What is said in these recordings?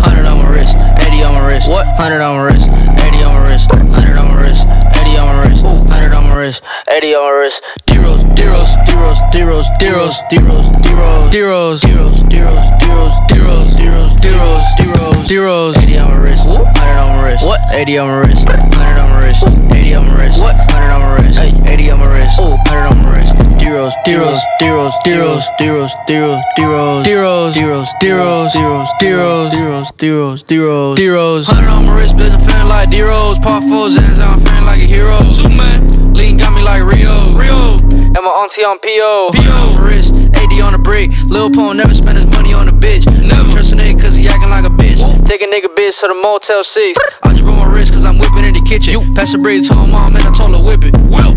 Hundred on my wrist, eighty on my wrist. What? Hundred on my wrist, eighty on my wrist. Hundred on my wrist, eighty on my wrist. On my on my D Rose, deros, D Rose, deros, D Rose, deros, deros, D Rose, deros, D Rose, deros. Eighty on my wrist, hundred on my wrist. What? Eighty on my wrist, hundred on my wrist. Eighty on my wrist. What? D Rose, deros, D Rose, deros, D Rose, deros, D Rose, deros, D Rose, deros, D Rose, deros, D Rose, deros, D Rose. Hundred on my wrist, bitch, I'm feeling like D Rose. Part four Xans, I'm feeling like a hero. Superman, lean got me like Rio. Rio, and my auntie on PO. PO, wrist, AD on the brick. Lil Pump never spend his money on a bitch. Never trust a nigga cause he acting like a bitch. Take a nigga bitch to the Motel 6. I just broke my wrist cause I'm whipping in the kitchen. You pass the bread to my mom and I told her whip it. Well,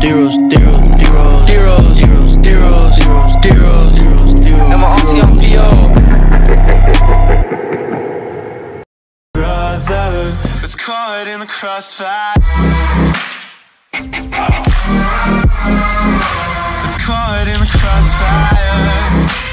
D Rose, deros, D Rose, deros, D Rose, deros, D Rose, deros, D Rose, deros, D Rose. And my auntie on PO. brother was caught in the crossfire. Was caught in the crossfire.